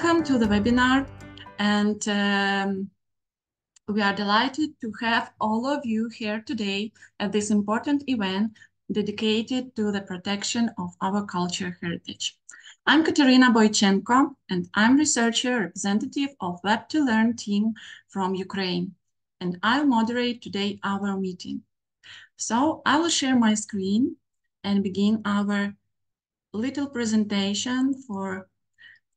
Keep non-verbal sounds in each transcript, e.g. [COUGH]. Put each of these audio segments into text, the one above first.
Welcome to the webinar and um, we are delighted to have all of you here today at this important event dedicated to the protection of our culture heritage. I'm Kateryna Boichenko and I'm researcher representative of Web2Learn team from Ukraine and I'll moderate today our meeting. So I will share my screen and begin our little presentation for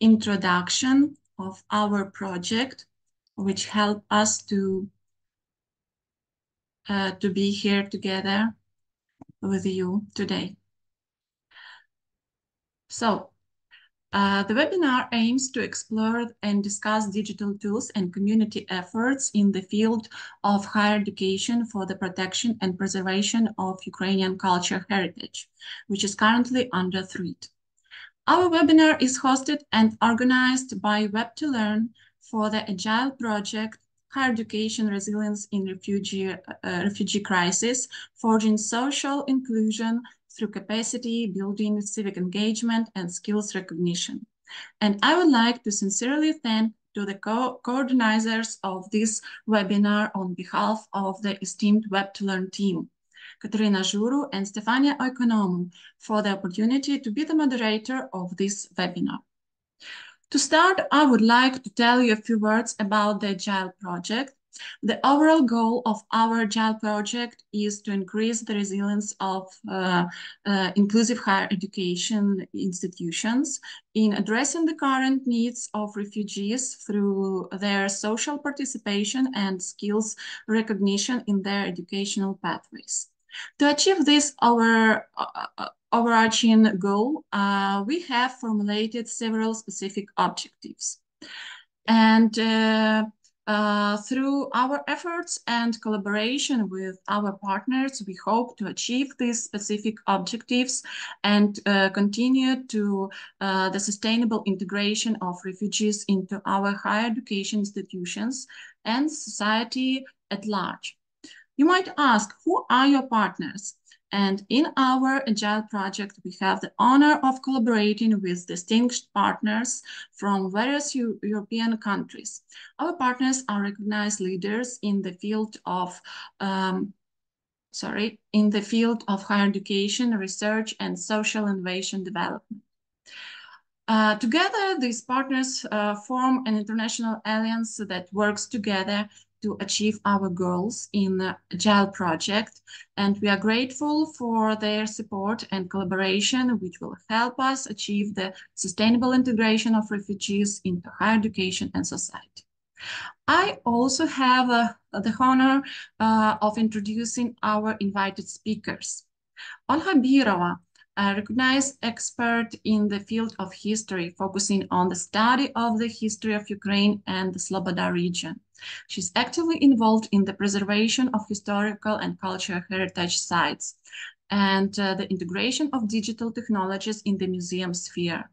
introduction of our project, which helped us to, uh, to be here together with you today. So uh, the webinar aims to explore and discuss digital tools and community efforts in the field of higher education for the protection and preservation of Ukrainian culture heritage, which is currently under threat. Our webinar is hosted and organized by Web2Learn for the Agile project Higher Education Resilience in Refugee, uh, refugee Crisis, forging social inclusion through capacity building, civic engagement, and skills recognition. And I would like to sincerely thank to the co coordinators of this webinar on behalf of the esteemed Web2Learn team, Katerina Zhuru and Stefania Oikonomou, for the opportunity to be the moderator of this webinar. To start, I would like to tell you a few words about the Agile project, the overall goal of our Agile project is to increase the resilience of uh, uh, inclusive higher education institutions in addressing the current needs of refugees through their social participation and skills recognition in their educational pathways. To achieve this, our uh, uh overarching goal, uh, we have formulated several specific objectives. And uh, uh, through our efforts and collaboration with our partners, we hope to achieve these specific objectives and uh, continue to uh, the sustainable integration of refugees into our higher education institutions and society at large. You might ask, who are your partners? And in our Agile project, we have the honor of collaborating with distinguished partners from various European countries. Our partners are recognized leaders in the field of um, sorry, in the field of higher education, research, and social innovation development. Uh, together, these partners uh, form an international alliance that works together to achieve our goals in the Agile project. And we are grateful for their support and collaboration, which will help us achieve the sustainable integration of refugees into higher education and society. I also have uh, the honor uh, of introducing our invited speakers. Olha Birova a recognized expert in the field of history, focusing on the study of the history of Ukraine and the Sloboda region. She's actively involved in the preservation of historical and cultural heritage sites and uh, the integration of digital technologies in the museum sphere.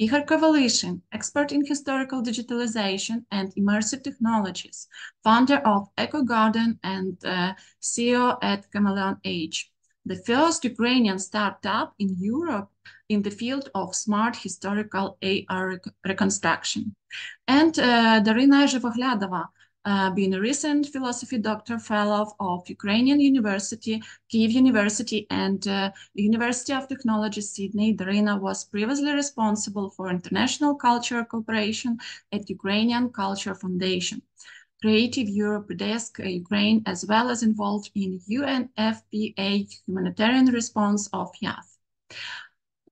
Ihor Kovalyshyn, expert in historical digitalization and immersive technologies, founder of Eco Garden and uh, CEO at Chameleon Age the first Ukrainian startup in Europe in the field of smart historical AR reconstruction. And uh, Daryna uh, being a recent philosophy doctor fellow of Ukrainian University, Kiev University, and uh, University of Technology, Sydney, Daryna was previously responsible for international cultural cooperation at Ukrainian Culture Foundation. Creative Europe Desk Ukraine, as well as involved in UNFPA humanitarian response of YAF.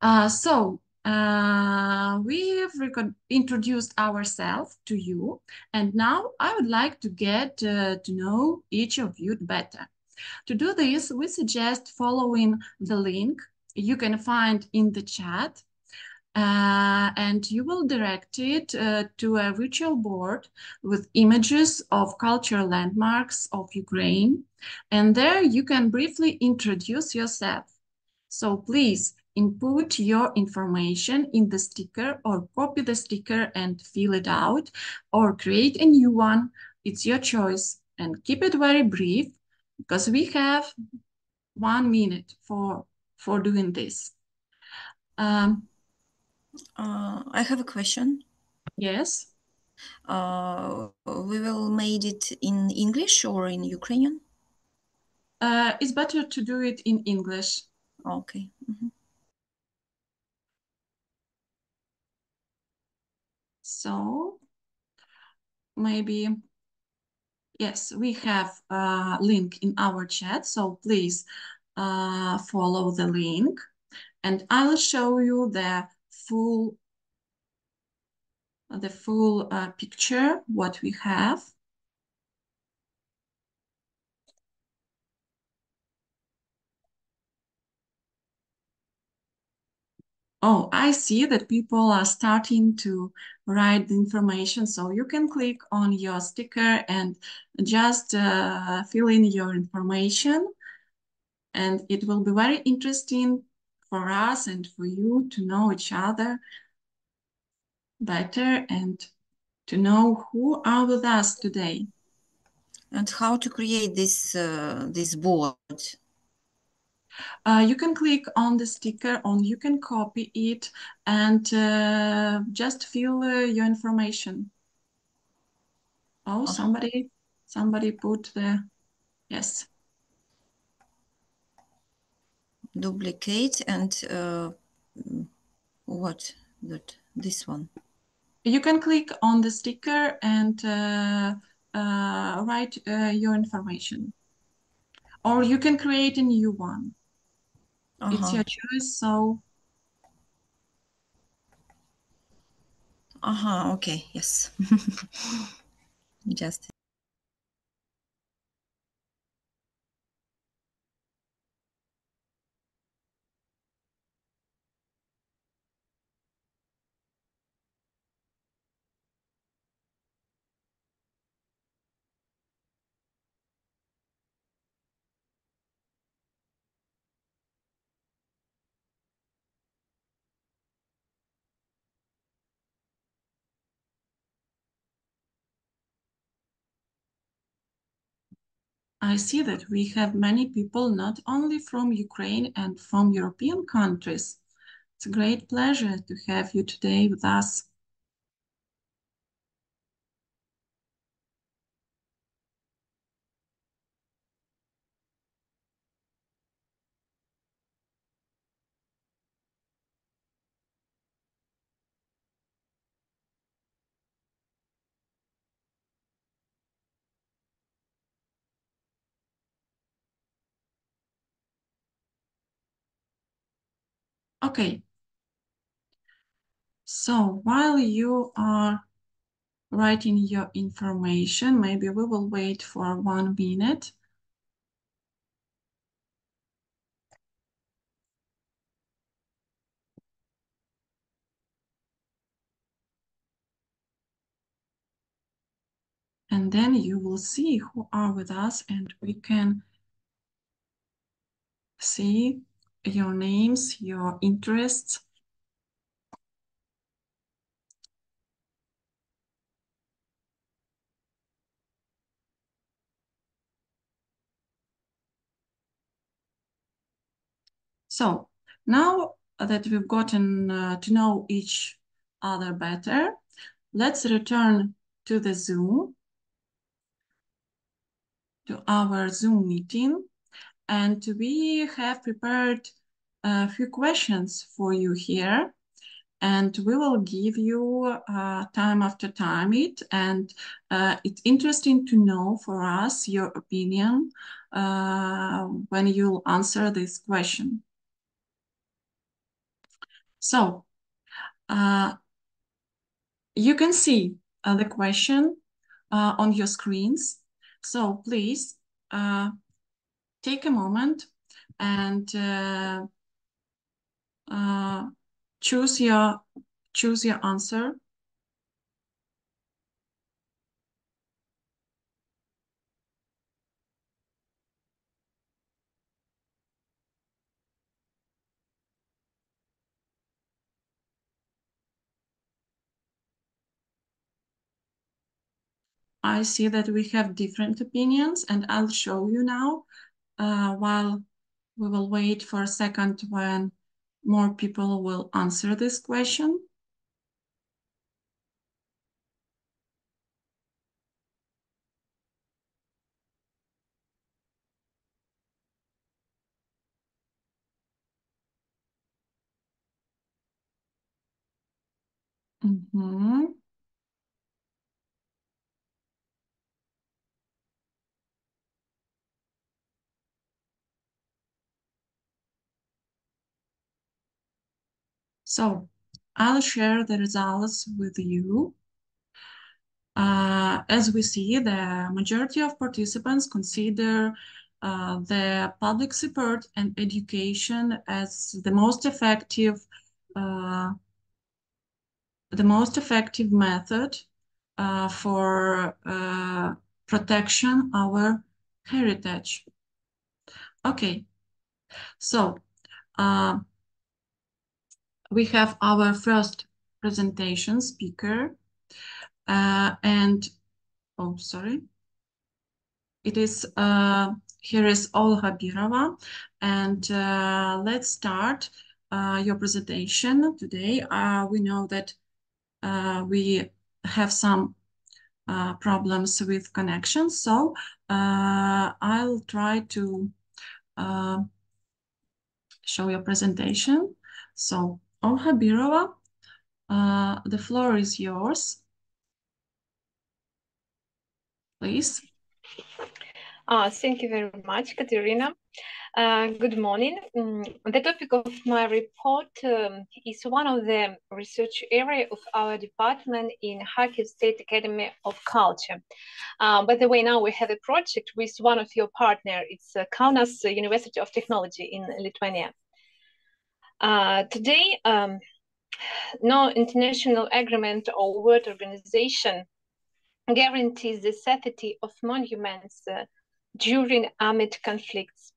Uh, so uh, we've introduced ourselves to you, and now I would like to get uh, to know each of you better. To do this, we suggest following the link you can find in the chat uh, and you will direct it uh, to a virtual board with images of cultural landmarks of Ukraine. And there you can briefly introduce yourself. So please input your information in the sticker or copy the sticker and fill it out or create a new one. It's your choice and keep it very brief because we have one minute for, for doing this. Um, uh, I have a question. Yes. Uh, we will made it in English or in Ukrainian? Uh, it's better to do it in English. Okay. Mhm. So maybe, yes, we have a link in our chat. So please uh, follow the link and I'll show you the full the full uh, picture, what we have. Oh, I see that people are starting to write the information. So you can click on your sticker and just uh, fill in your information. And it will be very interesting for us and for you to know each other better and to know who are with us today. And how to create this uh, this board? Uh, you can click on the sticker on you can copy it and uh, just fill uh, your information. Oh, somebody, somebody put the, yes. Duplicate and uh, what? That this one. You can click on the sticker and uh, uh, write uh, your information. Or you can create a new one. It's Uh-huh. your choice, so Uh-huh. Okay. Yes. [LAUGHS] Just I see that we have many people not only from Ukraine and from European countries. It's a great pleasure to have you today with us. Okay. So while you are writing your information, maybe we will wait for one minute. And then you will see who are with us and we can see your names, your interests. So now that we've gotten uh, to know each other better, let's return to the Zoom, to our Zoom meeting. And we have prepared a few questions for you here. And we will give you uh, time after time it. And uh, it's interesting to know for us your opinion uh, when you'll answer this question. So uh, you can see uh, the question uh, on your screens. So please take a moment and uh, uh, choose your choose your answer. I see that we have different opinions and I'll show you now uh, while we will wait for a second when more people will answer this question. Mm-hmm. So I'll share the results with you. Uh, as we see, the majority of participants consider uh, the public support and education as the most effective uh, the most effective method uh, for uh, protection our heritage. Okay, so uh, we have our first presentation speaker uh, and, oh, sorry. It is, uh, here is Olga Birova. And uh, let's start uh, your presentation today. Uh, we know that uh, we have some problems with connection. So I'll try to show your presentation. So Olga Birova, the floor is yours please. Uh, thank you very much, Katerina. Uh, good morning. Um, the topic of my report um, is one of the research area of our department in Kharkiv State Academy of Culture. Uh, by the way, now we have a project with one of your partner. It's uh, Kaunas University of Technology in Lithuania. Uh, today, um, no international agreement or world organization guarantees the safety of monuments uh, during armed conflicts.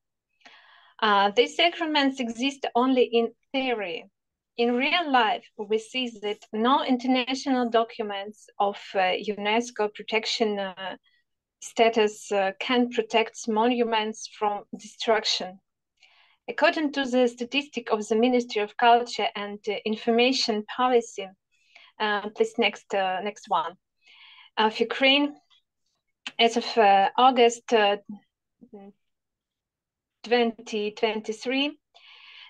Uh, these agreements exist only in theory. In real life, we see that no international documents of uh, UNESCO protection uh, status uh, can protect monuments from destruction. According to the statistic of the Ministry of Culture and uh, Information Policy, please next next one of Ukraine as of uh, August uh, 2023.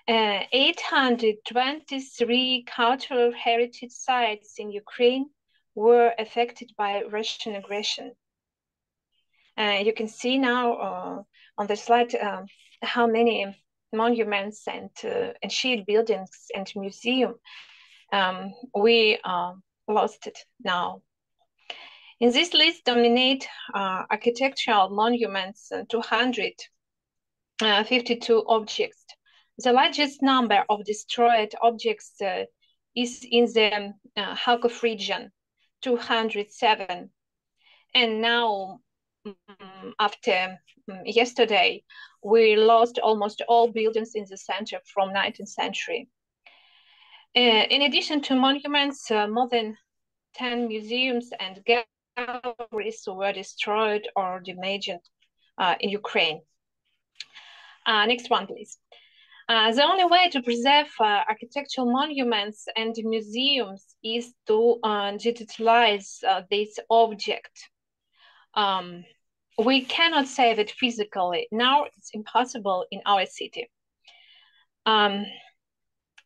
Uh, 823 cultural heritage sites in Ukraine were affected by Russian aggression. Uh, you can see now uh, on the slide um, how many monuments and, uh, and shield buildings and museum um, we lost it now in this list dominate uh, architectural monuments, uh, 252 uh, objects. The largest number of destroyed objects uh, is in the uh, Kharkov region, 207. And now, after um, yesterday, we lost almost all buildings in the center from 19th century. Uh, in addition to monuments, uh, more than 10 museums and galleries were destroyed or damaged uh, in Ukraine. Uh, next one, please. Uh, the only way to preserve uh, architectural monuments and museums is to digitalize this object. Um, we cannot save it physically. Now it's impossible in our city. Um,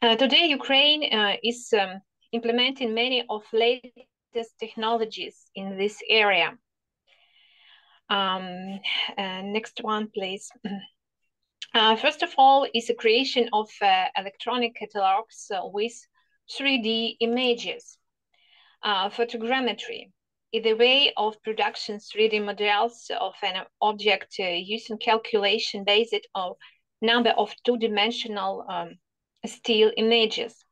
today, Ukraine is um, implementing many of latest technologies in this area. Um, uh, next one, please. [CLEARS THROAT] Uh, first of all, is the creation of uh, electronic catalogs uh, with 3D images. Uh, photogrammetry the way of production 3D models of an object uh, using calculation based on number of two-dimensional um, still images.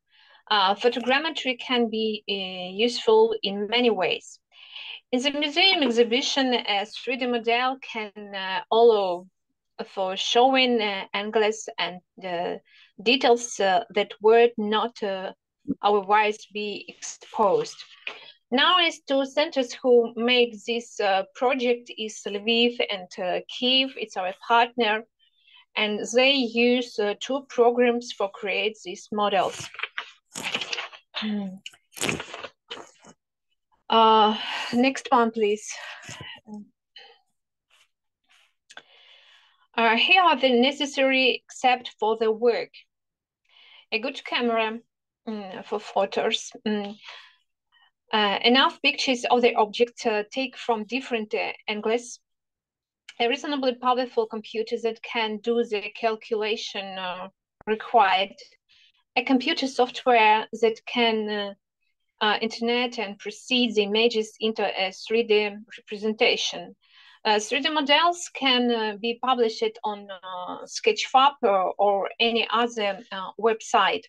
Uh, photogrammetry can be uh, useful in many ways. In the museum exhibition, a 3D model can uh, allow for showing uh, angles and uh, details uh, that would not otherwise be exposed. Now, as two centers who made this project is Lviv and Kiev, it's our partner, and they use two programs for create these models. Uh, next one, please. Uh, here are the necessary except for the work. A good camera um, for photos, uh, enough pictures of the object uh, take from different uh, angles. A reasonably powerful computer that can do the calculation uh, required. A computer software that can uh, internet and proceed the images into a 3D representation. Uh, 3D models can uh, be published on uh, Sketchfab or, or, any other uh, website.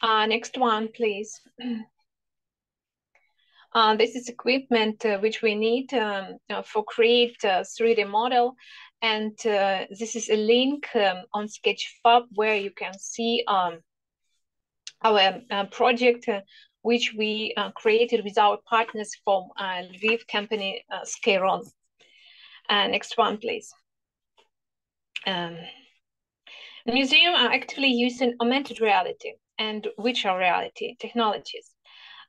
Uh, next one, please. [CLEARS THROAT] this is equipment which we need um, for create a 3D model. And this is a link um, on Sketchfab where you can see um, our uh, project, uh, which we uh, created with our partners from Lviv company uh, next one, please. Um, museum are actively using augmented reality and virtual reality technologies.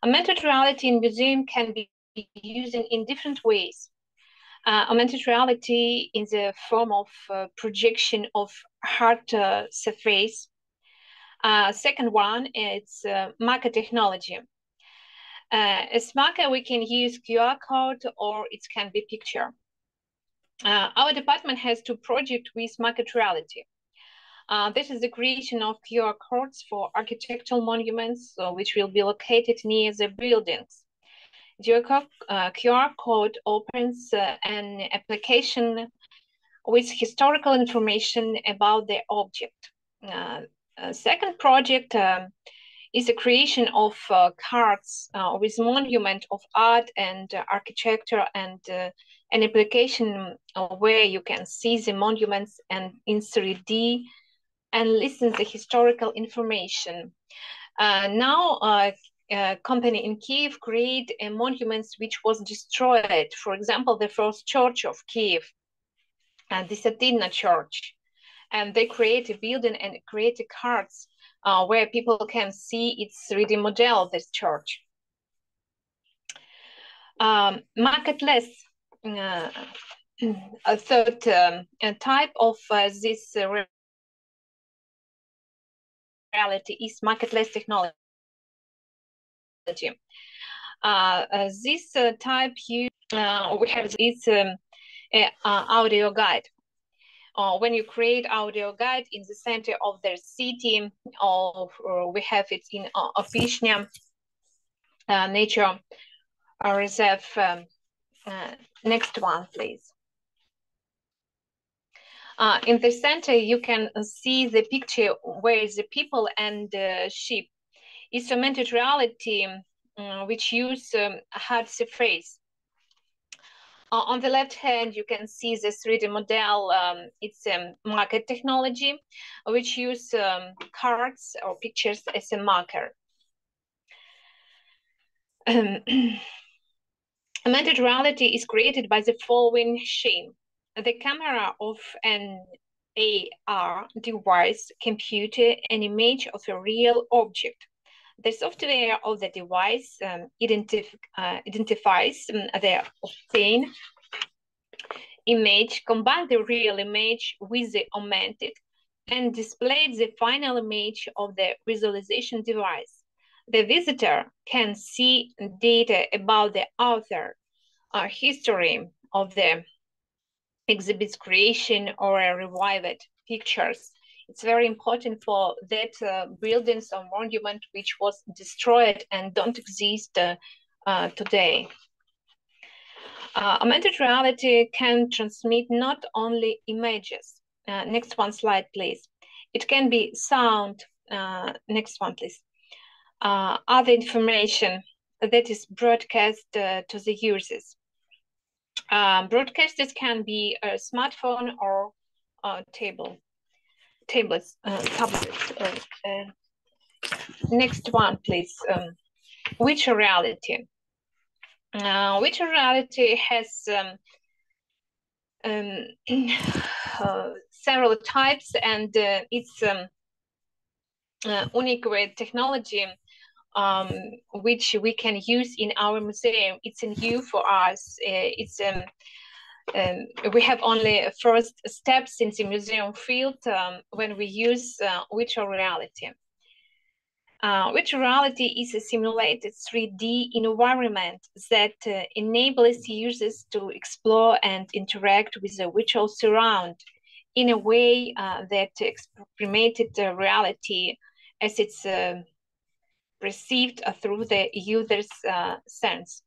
Augmented reality in museum can be used in different ways. Uh, augmented reality in the form of uh, projection of hard uh, surface uh, second one is uh, marker technology. Uh, as marker, we can use QR code or it can be picture. Our department has two projects with market reality. Uh, this is the creation of QR codes for architectural monuments, uh, which will be located near the buildings. The QR code opens an application with historical information about the object. Uh, uh, second project um, is the creation of uh, cards uh, with monument of art and uh, architecture and uh, an application where you can see the monuments and in 3D and listen the historical information. Uh, now, a company in Kiev create a monuments which was destroyed. For example, the first church of Kiev, and Desiatynna Church and they create a building and create a cards uh, where people can see its 3D model, this church. Um, markerless, uh, [CLEARS THROAT] a third um, type of uh, this uh, reality is markerless technology. Uh, uh, this type you we have is um, audio guide uh, when you create audio guide in the center of their city, or, or we have it in uh, uh, Nature Reserve. Um, uh, next one, please. Uh, in the center, you can see the picture where the people and uh, sheep. It's a augmented reality, um, which use um, hard surface. Uh, on the left hand, you can see the 3D model. Um, it's a marker technology, which use um, cards or pictures as a marker. Um, [CLEARS THROAT] augmented reality is created by the following scheme. The camera of an AR device compute an image of a real object the software of the device um, identif uh, identifies um, the obtained image, combine the real image with the augmented, and displays the final image of the visualization device. The visitor can see data about the author, uh, history of the exhibit's creation, or revived pictures it's very important for that uh, buildings or monument which was destroyed and don't exist uh, uh, today. Uh, augmented reality can transmit not only images. Uh, next one slide, please. It can be sound. Next one, please. other information that is broadcast to the users. Um, broadcasters can be a smartphone or a table tablets, uh, tablets. Uh, uh, next one, please. Um, reality. Uh, reality has um, um, [CLEARS THROAT] uh, several types, and uh, it's um, uh, unique with technology um, which we can use in our museum. It's a new for us. Uh, it's um, um, we have only first steps in the museum field um, when we use uh, virtual reality. Uh, virtual reality is a simulated 3D environment that uh, enables users to explore and interact with the virtual surround in a way uh, that experimented reality as it's uh, perceived through the user's uh, sense.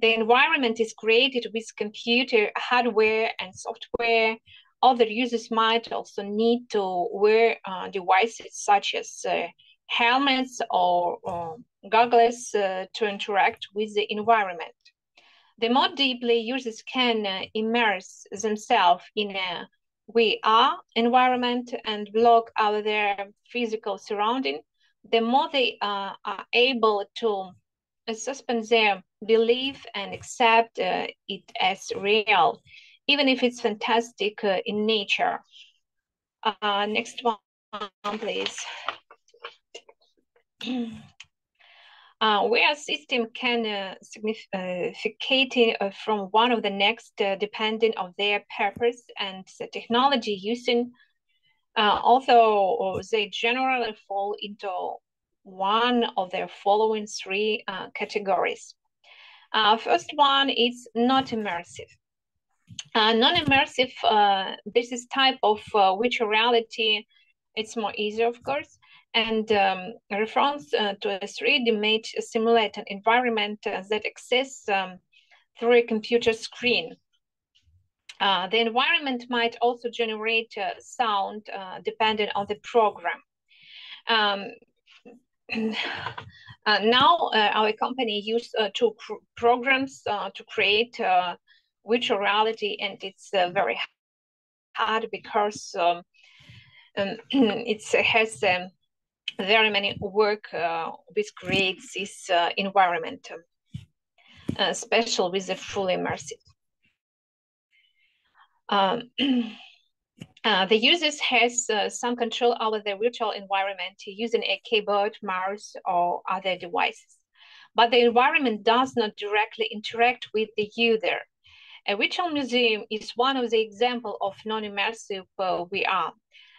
The environment is created with computer hardware and software. Other users might also need to wear uh, devices such as uh, helmets or, or goggles uh, to interact with the environment. The more deeply users can uh, immerse themselves in a VR environment and block out their physical surrounding, the more they uh, are able to suspend their belief and accept uh, it as real, even if it's fantastic uh, in nature. Uh, next one, please. [CLEARS THROAT] Uh, where a system can uh, significate uh, from one of the next uh, depending on their purpose and the technology using, uh, although they generally fall into one of the following three uh, categories. Uh, first one is not immersive. Uh, non-immersive, uh, this is type of uh, virtual reality. It's more easy, of course, and um, refers uh, to a three-dimensional simulated environment that exists um, through a computer screen. The environment might also generate sound depending on the program. Um, [CLEARS THROAT] uh, now uh, our company use uh, two programs uh, to create uh, virtual reality and it's uh, very hard because um, um, [CLEARS THROAT] it has um, very many work which creates this environment, especially with the fully immersive. Um, [CLEARS THROAT] Uh, the users has uh, some control over the virtual environment using a keyboard, mouse, or other devices. But the environment does not directly interact with the user. A virtual museum is one of the examples of non-immersive uh, VR.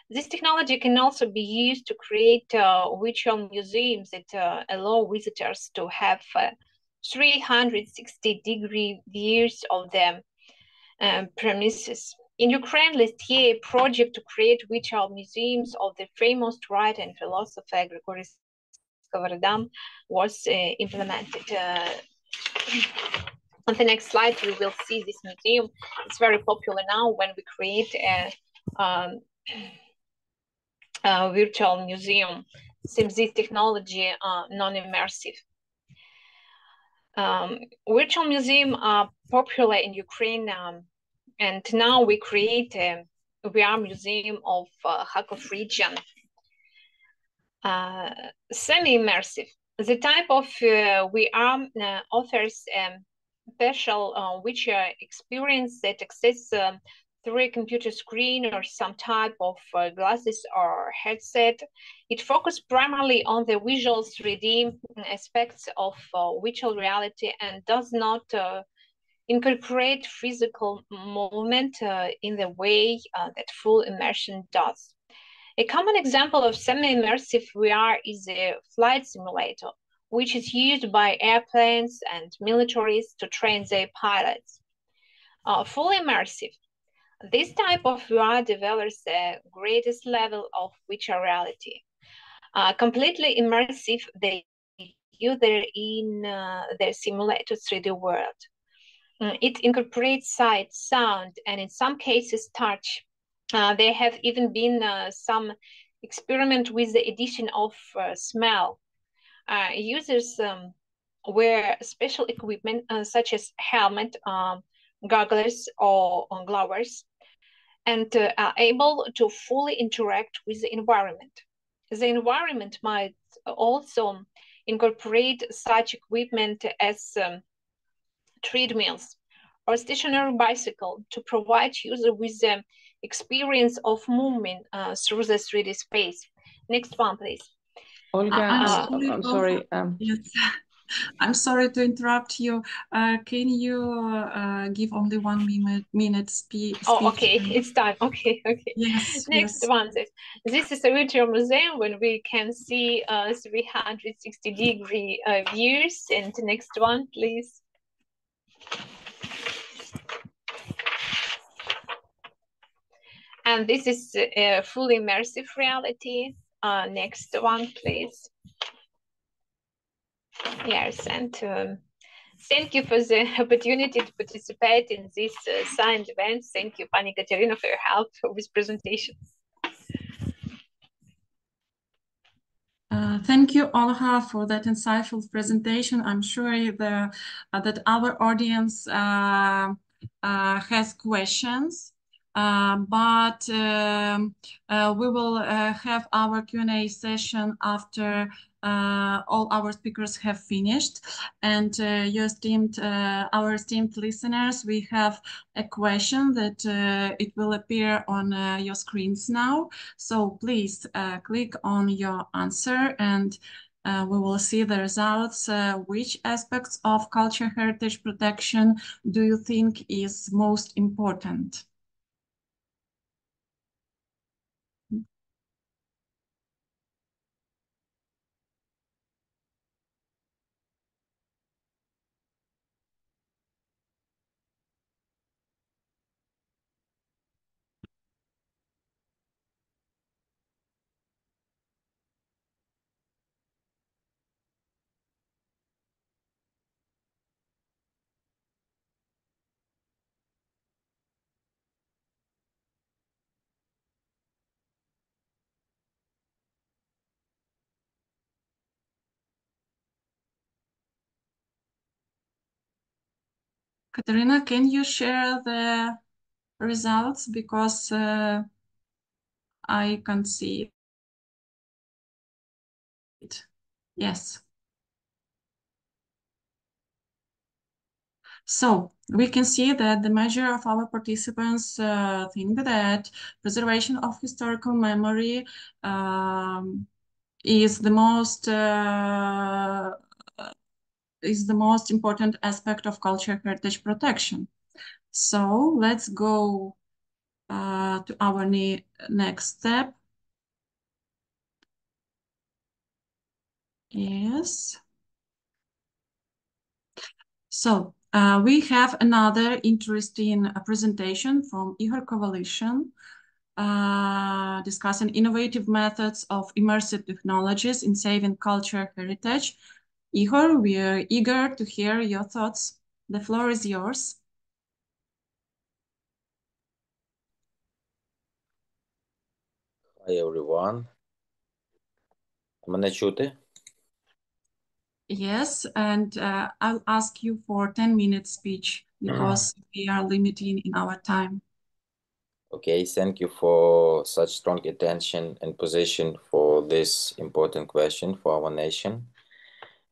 This technology can also be used to create uh, virtual museums that uh, allow visitors to have 360 degree views of the um, premises. In Ukraine, a project to create virtual museums of the famous writer and philosopher Grigory Skovoroda was uh, implemented. Uh, on the next slide, we will see this museum. It's very popular now when we create a, um, a virtual museum, since this technology uh, non-immersive. Um, virtual museum are popular in Ukraine um, and now we create a VR museum of uh, Kharkov region. Uh, semi-immersive. The type of uh, VR uh, offers a special uh, uh, experience that exists um, through a computer screen or some type of uh, glasses or headset. It focuses primarily on the visual 3D aspects of uh, virtual reality and does not uh, incorporate physical movement uh, in the way uh, that full immersion does. A common example of semi-immersive VR is a flight simulator, which is used by airplanes and militaries to train their pilots. Uh, fully immersive. This type of VR develops the greatest level of virtual reality. Uh, completely immersive, they user in uh, the simulator 3D world. Mm, it incorporates sight, sound, and in some cases, touch. Uh, there have even been uh, some experiment with the addition of uh, smell. Uh, users um, wear special equipment uh, such as helmet, um, goggles, or, or gloves, and uh, are able to fully interact with the environment. The environment might also incorporate such equipment as um, treadmills, or stationary bicycle to provide user with the experience of movement uh, through the 3D space. Next one, please. Olga, uh, uh I'm sorry. Um, yes. I'm sorry to interrupt you. Uh, can you uh, give only one minute, minute spe Oh, okay, it's time. [LAUGHS] Okay, okay. Yes. Next yes. one is this is a virtual museum when we can see uh, 360 degree uh, views. And the next one, please. And this is a full immersive reality. Uh, next one, please. Yes, and um, thank you for the [LAUGHS] opportunity to participate in this uh, science event. Thank you, Pani Katerina, for your help with presentation. Uh, thank you, Olha, for that insightful presentation. I'm sure the, uh, that our audience uh, uh, has questions. Uh, but um, uh, we will uh, have our Q&A session after all our speakers have finished. And your esteemed, our esteemed listeners, we have a question that it will appear on your screens now. So please click on your answer and uh, we will see the results. Uh, which aspects of culture heritage protection do you think is most important? Katerina, can you share the results because uh, I can't see it. Yes. So we can see that the measure of our participants uh, think that preservation of historical memory um, is the most uh, is the most important aspect of cultural heritage protection. So let's go uh, to our ne next step. Yes. So uh, we have another interesting uh, presentation from Ihor Kovalyshyn uh, discussing innovative methods of immersive technologies in saving culture heritage. Ihor, we are eager to hear your thoughts. The floor is yours. Hi everyone. Мене чути? Yes, and uh, I'll ask you for 10 minute speech because we are limiting in our time. Okay, thank you for such strong attention and position for this important question for our nation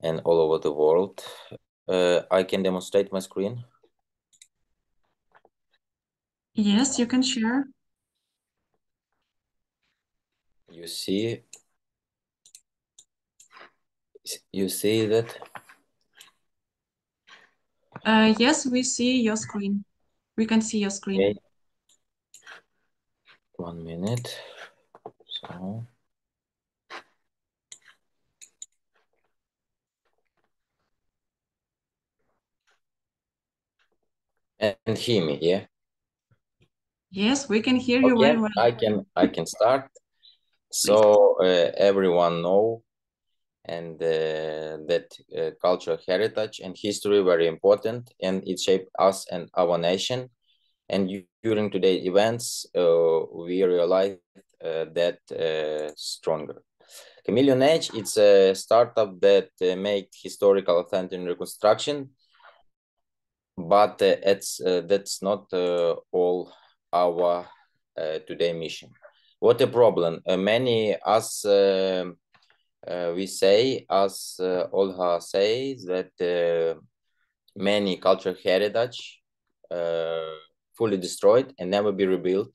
and all over the world. Uh, I can demonstrate my screen. Yes, you can share. You see, you see that? Uh, yes, we see your screen. We can see your screen. Okay. One minute. So. And hear me, yeah? Yes, we can hear you Okay, very well. I can I can start. So uh, everyone know and uh, that uh, cultural heritage and history very important and it shaped us and our nation and during today's events uh, we realized uh, that uh, stronger chameleon age it's a startup that uh, make historical authentic reconstruction but it's that's not all our today mission what a problem many us uh, we say, as uh, Olha says, that uh, many cultural heritage uh, fully destroyed and never be rebuilt.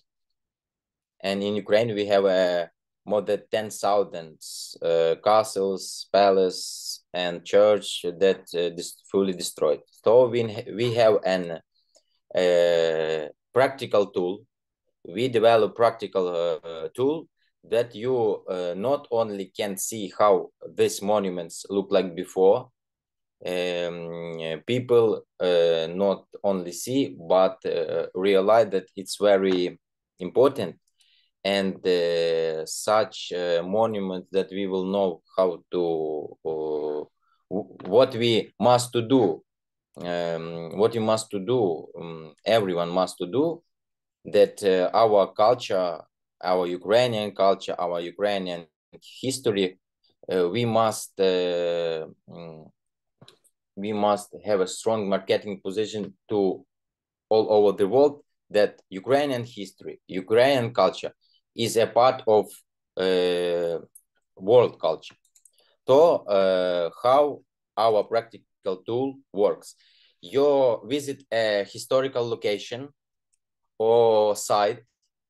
And in Ukraine, we have uh, more than 10,000 uh, castles, palaces, and church that uh, fully destroyed. So we, we have an uh, practical tool. We develop practical uh, tool that you not only can see how these monuments look like before, um, people uh, not only see but uh, realize that it's very important and uh, such uh, monument that we will know how to uh, what we must to do um, what you must to do um, everyone must to do that uh, our culture our ukrainian culture our ukrainian history uh, we must uh, mm, we must have a strong marketing position to all over the world that ukrainian history ukrainian culture is a part of uh, world culture. So uh, how our practical tool works. You visit a historical location or site,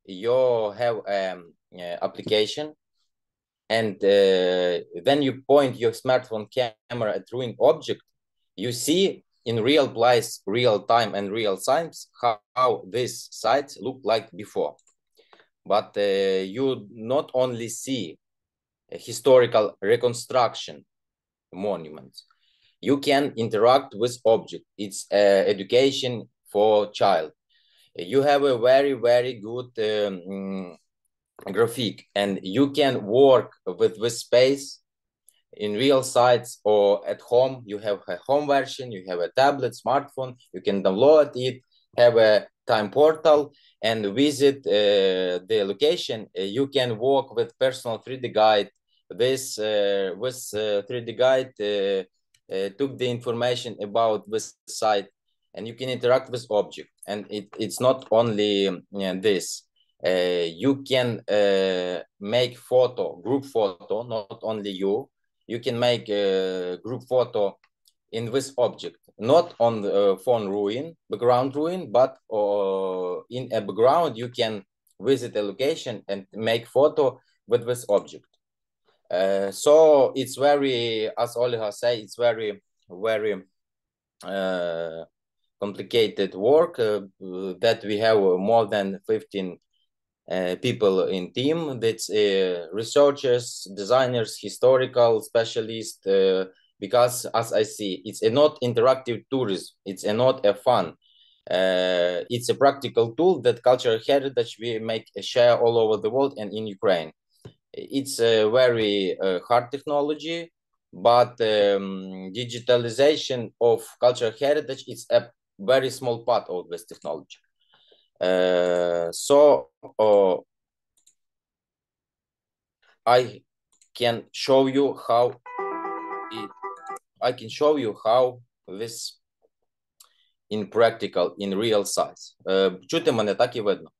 you have an um, application and uh, then you point your smartphone camera at ruined object, you see in real place, real time and real times how, how these sites look like before but uh, you not only see historical reconstruction monuments you can interact with object. It's uh, education for child. You have a very very good um, graphic and you can work with this space in real sites or at home. You have a home version you have a tablet smartphone you can download it have a time portal and visit uh, the location, uh, you can walk with personal 3D guide. This uh, with 3D guide took the information about this site and you can interact with object. And it, it's not only this. Uh, you can uh, make photo, group photo, not only you. You can make a group photo in this object not on the uh, phone ruin, background ruin, but uh, in a background you can visit a location and make photo with this object. Uh, so it's very, as Olga say, it's very, very uh, complicated work uh, that we have more than 15 uh, people in team. That's researchers, designers, historical specialists, because as I see, it's a not interactive tourism. It's a not a fun. Uh, it's a practical tool that cultural heritage we make a share all over the world and in Ukraine. It's a very uh, hard technology, but um, digitalization of cultural heritage is a very small part of this technology. Uh, so uh, I can show you how it I can show you how this in practical, in real size. Чути мене так і видно.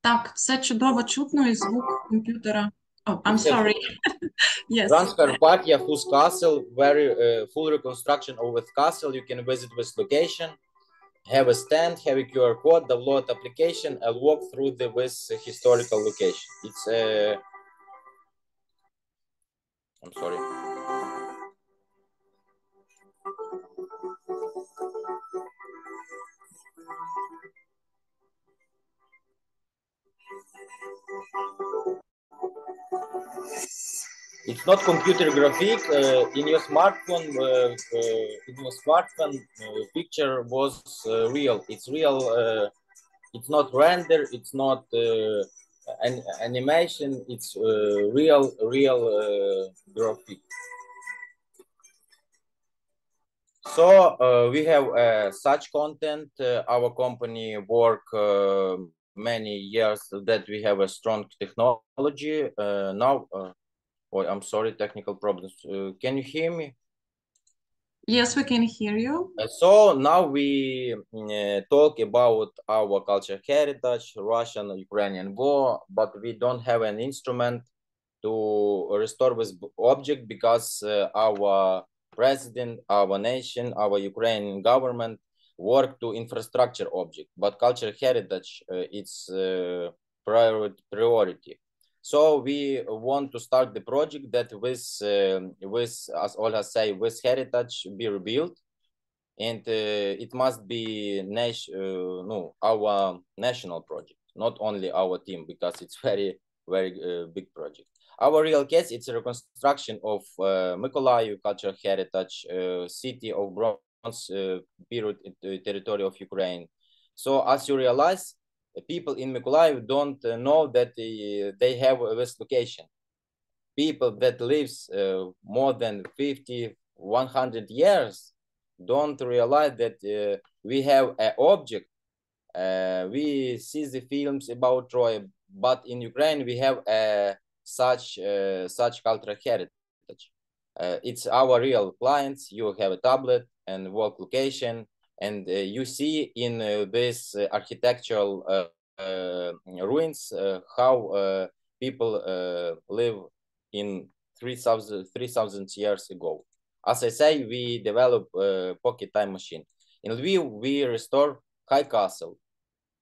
Так, все чудово чутно і звук комп'ютера. Oh, I'm sorry. [LAUGHS] yes. Transfer Transcarpathia, Khust castle, very uh, full reconstruction of with castle. You can visit this location, have a stand, have a QR code, download application, and walk through the this historical location. It's a. Uh... I'm sorry. It's not computer graphic. Uh, in your smartphone, uh, uh, in your smartphone, uh, picture was uh, real. It's real. Uh, it's not render. It's not an animation. It's real, real graphic. So we have such content. our company work many years that we have a strong technology. now Oh, I'm sorry, technical problems. Uh, can you hear me? Yes, we can hear you. Uh, so now we uh, talk about our culture heritage, Russian, Ukrainian war, but we don't have an instrument to restore this object because uh, our president, our nation, our Ukrainian government work to infrastructure object, but cultural heritage, uh, it's uh, priority. So we want to start the project that with, um, with as Olga say, with heritage be rebuilt. And uh, it must be uh, no, our national project, not only our team, because it's [LAUGHS] very, very uh, big project. Our real case, it's a reconstruction of uh, Mykolaiv cultural heritage, uh, city of uh, period territory of Ukraine. So as you realize, people in Mykolaiv don't uh, know that they, have this location. People that lives uh, more than 50, 100 years don't realize that uh, we have an object. we see the films about Troy, but in Ukraine we have a such uh, such cultural heritage. Uh, it's our real clients. You have a tablet and work location, and uh, you see in this architectural ruins how people live in 3,000 3, years ago. As I say, we develop a pocket time machine. In Lviv, we restore High Castle,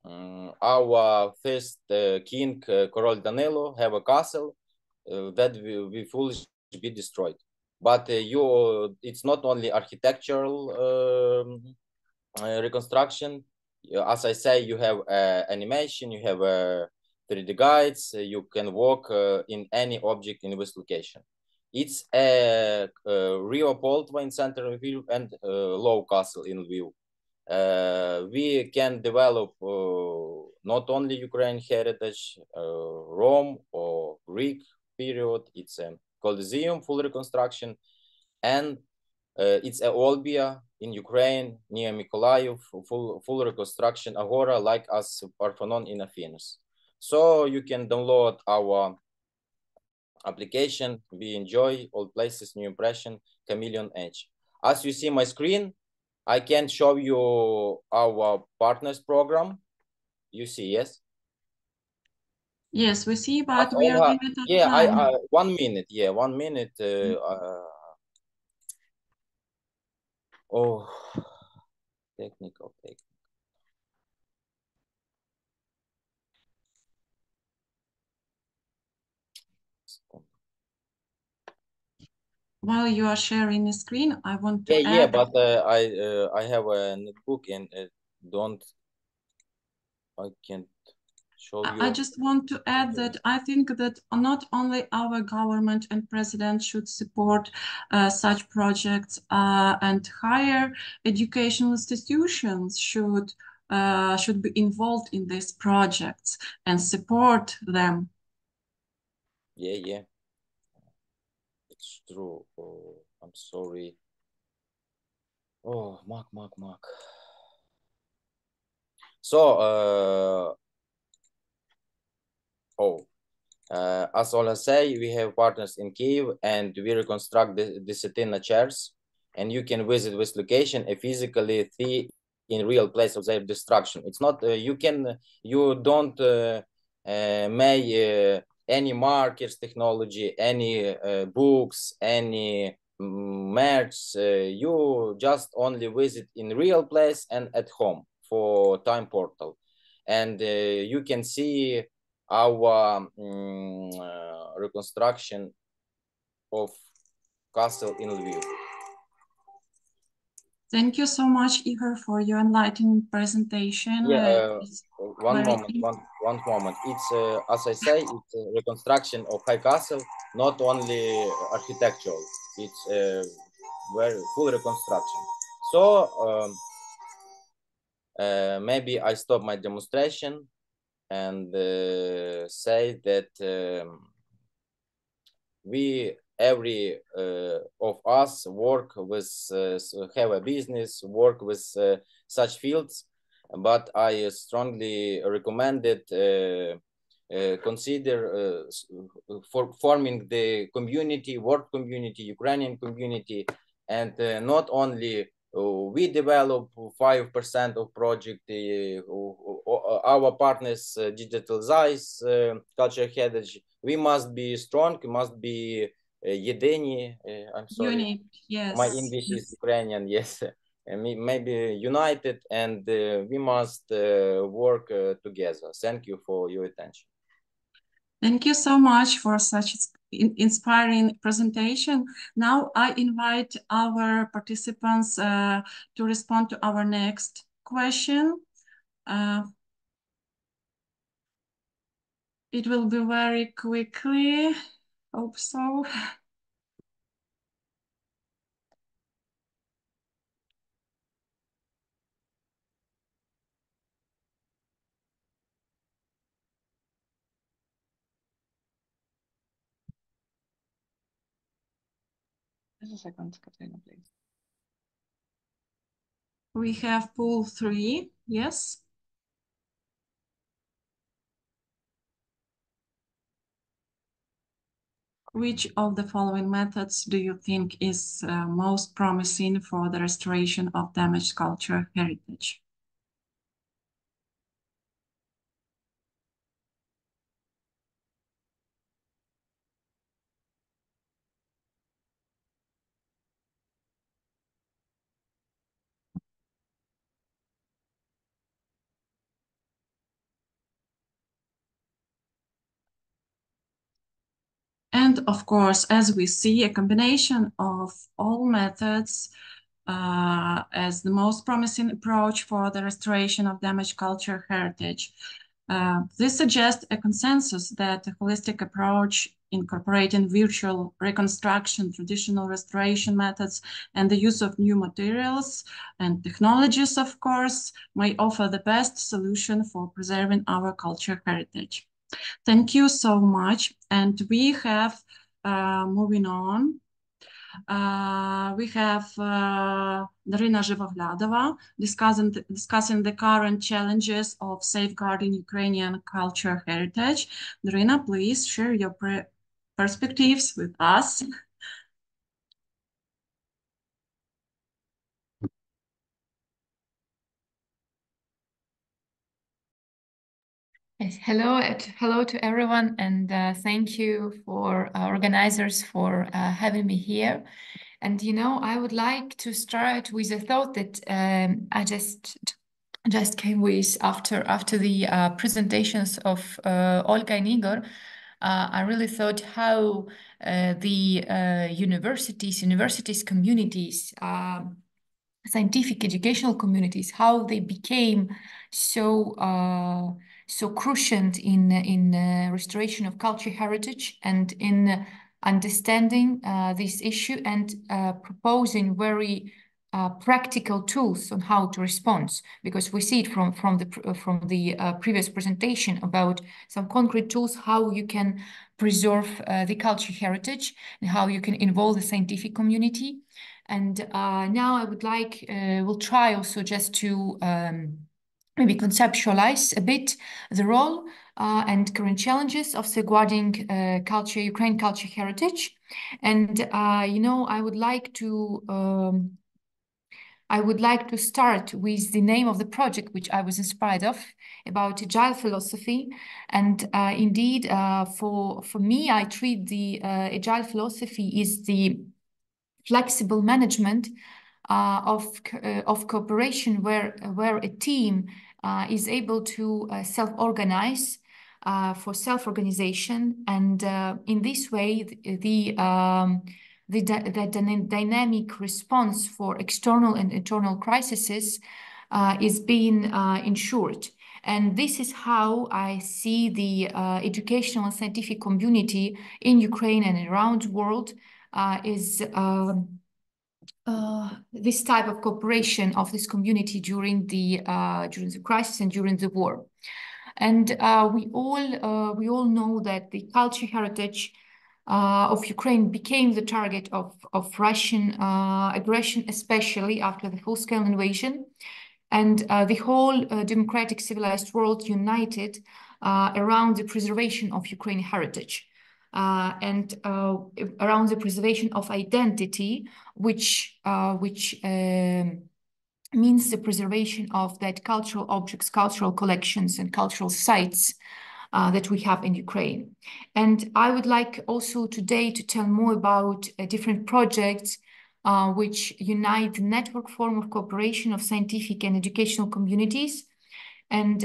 um, our first uh, king, uh, Danilo, have a castle uh, that will be fully be destroyed. But uh, you, it's not only architectural um, uh, reconstruction. Uh, as I say, you have animation, you have 3D guides, you can walk in any object in this location. It's a, a Rio Poltava in center Lviv and Low Castle in Lviv uh, we can develop uh, not only Ukraine heritage, uh, Rome or Greek period. It's a Colosseum full reconstruction, and uh, it's a Olbia in Ukraine near Mykolaiv, full full reconstruction agora like as Parthenon in Athens. So you can download our application. We enjoy all places, new impression, Chameleon Age. As you see my screen, I can show you our partners program. You see, yes? Yes, we see, but we are limited Yeah, I, I, one minute. Yeah, one minute. Uh, mm -hmm. uh, oh, technical, technical. while you are sharing the screen, I want to yeah, add... yeah, but uh, I uh, I have a notebook and uh, don't I can't show you. I just want to add that I think that not only our government and president should support uh, such projects uh, and higher educational institutions should uh, should be involved in these projects and support them. Yeah, yeah it's true. Oh, I'm sorry. Oh, Mark, Mark, Mark. So, uh, oh, uh, as Ola say, we have partners in Kiev and we reconstruct the, Desiatynna church and you can visit this location and physically in real place of their destruction. It's not, uh, you can, you don't uh, uh, may uh, any markers technology, any uh, books, any merch, uh, you just only visit in real place and at home for time portal. And you can see our um, reconstruction of castle in Lviv. Thank you so much, Igor, for your enlightening presentation. Yeah, uh, one moment, one, one moment. It's, uh, as I say, it's a reconstruction of High Castle, not only architectural, it's a very full reconstruction. So um, uh, maybe I stop my demonstration and uh, say that um, we every uh, of us work with uh, have a business work with uh, such fields but i strongly recommend it uh, uh, consider for forming the community work community ukrainian community and not only we develop 5% of project our partners digitalize culture heritage we must be strong must be єдині, I'm sorry. Unit, yes. My English is Ukrainian, yes. [LAUGHS] Maybe united and uh, we must uh, work uh, together. Thank you for your attention. Thank you so much for such inspiring presentation. Now I invite our participants uh, to respond to our next question. Uh, it will be very quickly, hope so. [LAUGHS] Just a second, Kateryna, please. We have pool three, yes. Which of the following methods do you think is uh, most promising for the restoration of damaged cultural heritage? And of course, as we see, a combination of all methods uh, as the most promising approach for the restoration of damaged cultural heritage. Uh, this suggests a consensus that a holistic approach incorporating virtual reconstruction, traditional restoration methods, and the use of new materials and technologies, of course, may offer the best solution for preserving our cultural heritage. Thank you so much. And we have, uh, moving on, uh, we have uh, Daryna Zhyvohliadova discussing, discussing the current challenges of safeguarding Ukrainian cultural heritage. Daryna, please share your perspectives with us. Yes, hello, hello to everyone, and uh, thank you for uh, organizers for uh, having me here. And you know, I would like to start with a thought that um, I just just came with after after the uh, presentations of uh, Olga and Igor. Uh, I really thought how the universities, universities, communities. Um, scientific educational communities how they became so uh, so crucial in in uh, restoration of culture heritage and in understanding uh, this issue and uh, proposing very uh, practical tools on how to respond. Because we see it from from the from the previous presentation about some concrete tools how you can preserve the culture heritage and how you can involve the scientific community. And uh, now I would like, uh, we'll try also just to um, maybe conceptualize a bit the role uh, and current challenges of safeguarding uh, culture, Ukraine culture heritage. And, uh, you know, I would like to um, I would like to start with the name of the project, which I was inspired of, about agile philosophy. And uh, indeed, uh, for, for me, I treat the uh, agile philosophy is the flexible management uh, of, uh, of cooperation where, where a team uh, is able to uh, self-organize uh, for self-organization. And uh, in this way, the, the, um, the, the, dynamic response for external and internal crises is being ensured. And this is how I see the educational and scientific community in Ukraine and around the world uh, is um, uh, this type of cooperation of this community during the uh, during the crisis and during the war. And uh, we all uh, we all know that the culture heritage uh, of Ukraine became the target of of Russian aggression, especially after the full-scale invasion, and the whole democratic civilized world united around the preservation of Ukrainian heritage uh, and uh, around the preservation of identity, which uh, which um, means the preservation of that cultural objects, cultural collections, and cultural sites uh, that we have in Ukraine. And I would like also today to tell more about uh, different projects uh, which unite the network form of cooperation of scientific and educational communities. And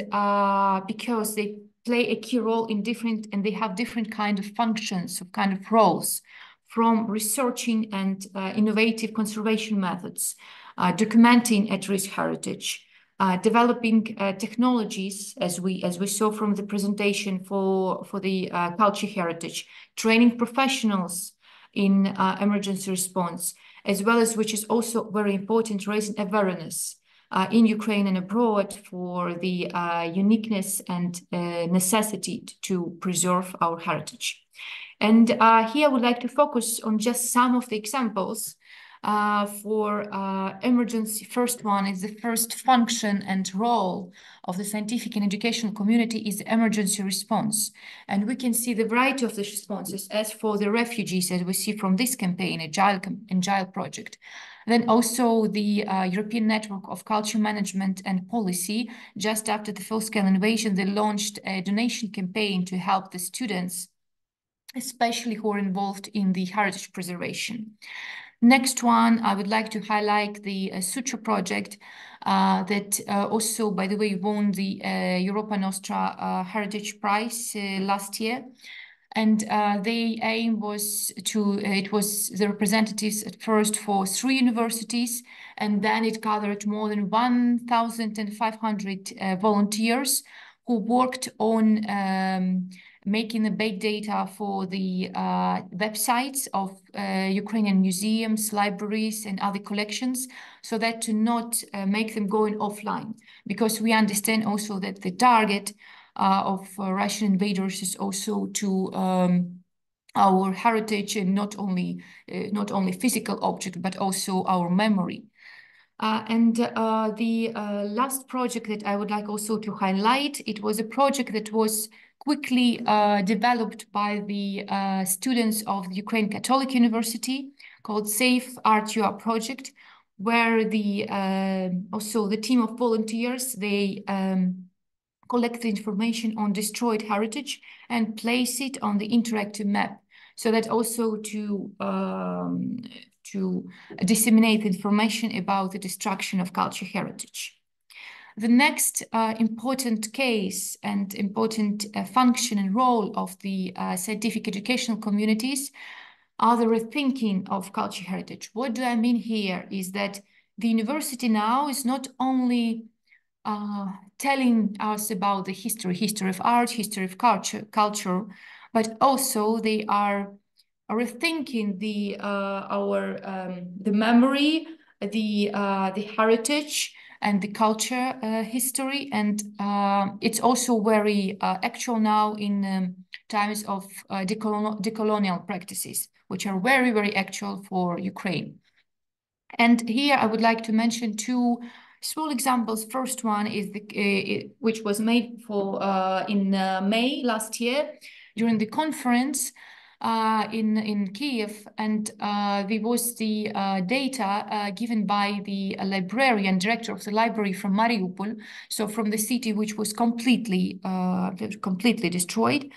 because they play a key role in different, and they have different kind of functions, of kind of roles, from researching and uh, innovative conservation methods, uh, documenting at-risk heritage, uh, developing uh, technologies, as we as we saw from the presentation for for the uh, culture heritage, training professionals in uh, emergency response, as well as which is also very important, raising awareness uh, in Ukraine and abroad for the uh, uniqueness and necessity to preserve our heritage. And here I would like to focus on just some of the examples uh, for uh, emergency. First one is the first function and role of the scientific and educational community is emergency response. And we can see the variety of the responses as for the refugees, as we see from this campaign, Agile, Agile project. Then also the uh, European Network of Culture Management and Policy, just after the full-scale invasion, they launched a donation campaign to help the students, especially who are involved in the heritage preservation. Next one, I would like to highlight the uh, SUCHO project uh, that uh, also, by the way, won the uh, Europa Nostra uh, Heritage Prize uh, last year. And uh, the aim was to, it was the representatives at first for three universities, and then it gathered more than 1,500 volunteers who worked on um, making the big data for the uh, websites of uh, Ukrainian museums, libraries, and other collections, so that to not uh, make them going offline, because we understand also that the target uh, of uh, Russian invaders is also to um, our heritage and not only uh, not only physical object but also our memory. Uh, and uh, the uh, last project that I would like also to highlight, it was a project that was quickly uh, developed by the uh, students of the Ukraine Catholic University called Safe RTR project, where the uh, also the team of volunteers, they um, collect the information on destroyed heritage and place it on the interactive map so that also to um, to disseminate information about the destruction of culture heritage. The next uh, important case and important uh, function and role of the uh, scientific educational communities are the rethinking of culture heritage. What do I mean here is that the university now is not only uh, telling us about the history, history of art, history of culture, culture, but also they are rethinking the uh, our um, the memory, the uh, the heritage, and the culture uh, history. And uh, it's also very uh, actual now in um, times of uh, decolonial, decolonial practices, which are very, very actual for Ukraine. And here I would like to mention two small examples. First one is the uh, which was made for uh, in May last year during the conference uh, in in Kiev, and uh, there was the uh, data uh, given by the librarian director of the library from Mariupol, so from the city which was completely uh, completely destroyed.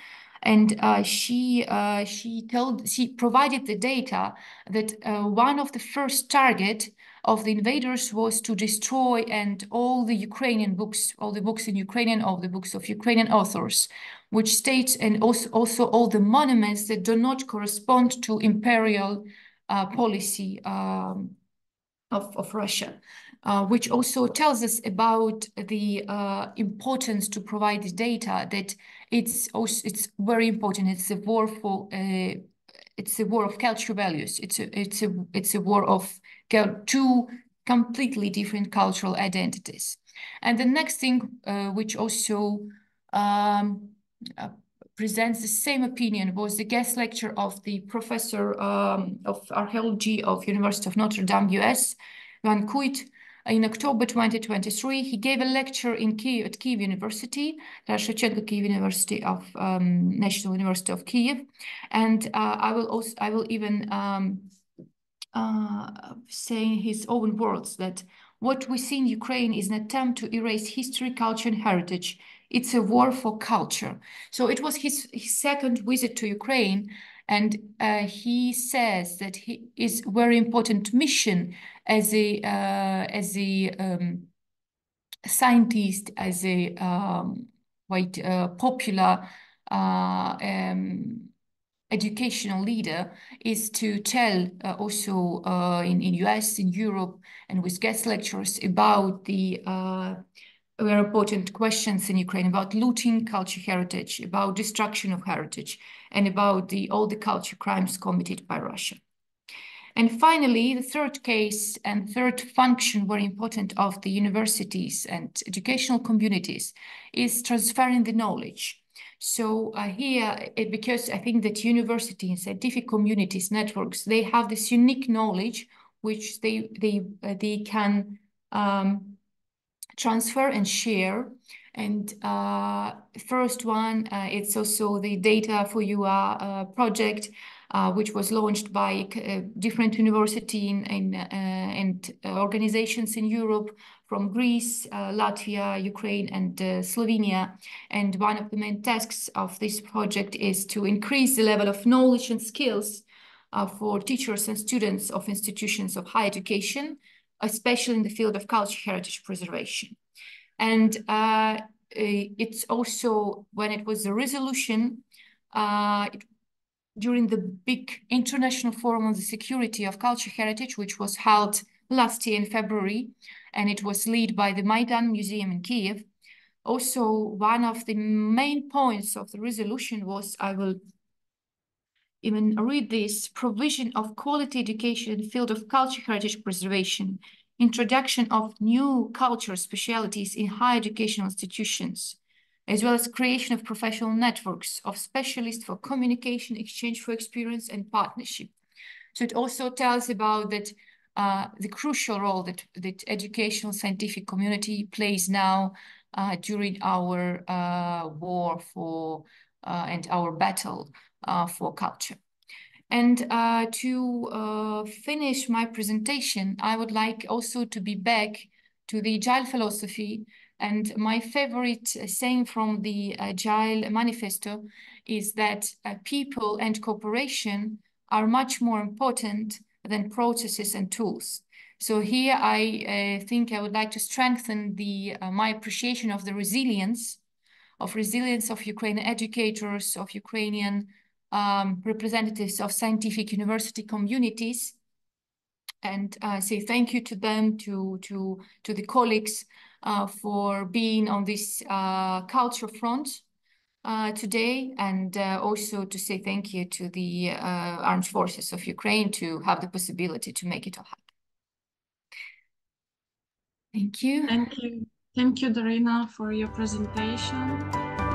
And uh, she she told she provided the data that one of the first target of the invaders was to destroy and all the Ukrainian books, all the books in Ukrainian, all the books of Ukrainian authors, which states and also, also all the monuments that do not correspond to imperial uh, policy um, of, of Russia. Uh, which also tells us about the uh, importance to provide the data that it's also it's very important. It's a war for uh, it's a war of cultural values. It's a it's a it's a war of two completely different cultural identities. And the next thing, uh, which also um, uh, presents the same opinion, was the guest lecture of the professor um, of archaeology of University of Notre Dame, US, Van Kuijt, in October 2023, he gave a lecture in Kiev at Kiev University, Shevchenko Kiev University of um, National University of Kiev, and uh, I will also I will even um, uh, say in his own words that what we see in Ukraine is an attempt to erase history, culture, and heritage. It's a war for culture. So it was his, his second visit to Ukraine, and uh, he says that he is very important mission as a uh, as a um, scientist, as a um, quite uh, popular uh, um, educational leader is to tell uh, also uh, in, in US, in Europe, and with guest lecturers about the uh, very important questions in Ukraine about looting culture heritage, about destruction of heritage, and about the, all the culture crimes committed by Russia. And finally, the third case and third function very important of the universities and educational communities is transferring the knowledge. So uh, here, because I think that university and scientific communities networks, they have this unique knowledge which they they uh, they can um, transfer and share. And uh, first one, uh, it's also the Data for You uh, project, uh, which was launched by different university in, in and organizations in Europe from Greece, Latvia, Ukraine, and Slovenia. And one of the main tasks of this project is to increase the level of knowledge and skills for teachers and students of institutions of higher education, especially in the field of culture heritage preservation. And uh, it's also, when it was a resolution, uh, it, during the big international forum on the security of culture heritage, which was held last year in February, and it was led by the Maidan Museum in Kiev. Also, one of the main points of the resolution was, I will even read this, provision of quality education in the field of culture heritage preservation, introduction of new cultural specialities in higher educational institutions, as well as creation of professional networks of specialists for communication, exchange for experience, and partnership. So it also tells about that uh, the crucial role that, that educational scientific community plays now uh, during our uh, war for uh, and our battle uh, for culture. And uh, to finish my presentation, I would like also to be back to the Agile philosophy. And my favorite saying from the Agile manifesto is that people and cooperation are much more important than processes and tools. So here I uh, think I would like to strengthen the uh, my appreciation of the resilience, of resilience of Ukrainian educators, of Ukrainian um, representatives of scientific university communities and uh, say thank you to them, to, to, to the colleagues uh, for being on this uh, culture front uh, today, and uh, also to say thank you to the uh, armed forces of Ukraine to have the possibility to make it all happen. Thank you. Thank you. Thank you, Daryna, for your presentation.